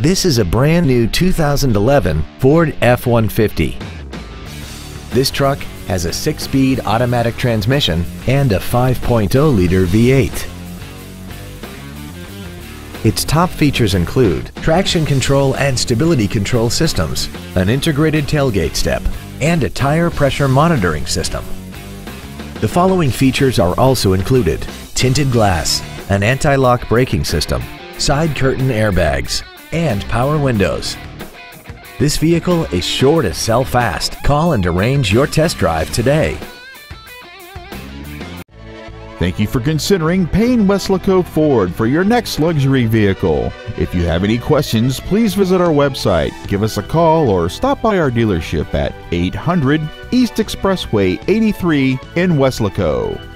This is a brand new 2011 Ford F-150. This truck has a six-speed automatic transmission and a 5.0-liter V8. Its top features include traction control and stability control systems, an integrated tailgate step, and a tire pressure monitoring system. The following features are also included tinted glass, an anti-lock braking system, side curtain airbags, and power windows. This vehicle is sure to sell fast. Call and arrange your test drive today. Thank you for considering Payne Weslaco Ford for your next luxury vehicle. If you have any questions, please visit our website, give us a call, or stop by our dealership at 800 East Expressway 83 in Weslaco.